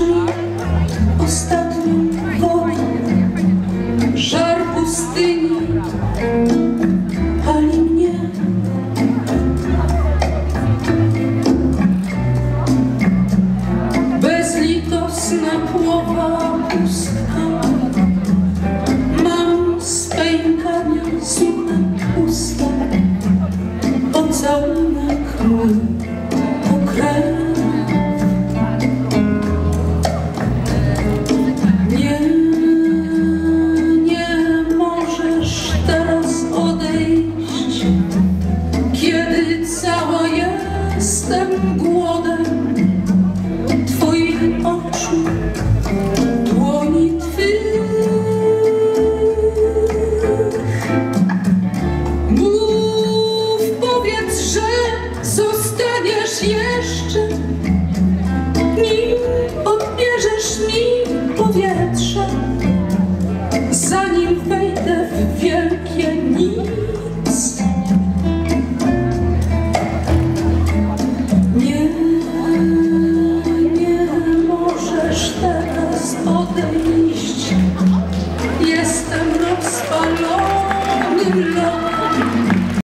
mi ostatnią wodę, żar pustyni pali mnie. Bezlitosna płowa pustka, mam spękania suche usta, pocałunek mój. głodem dłoni Mów, powiedz, że zostaniesz jeszcze. Thank you.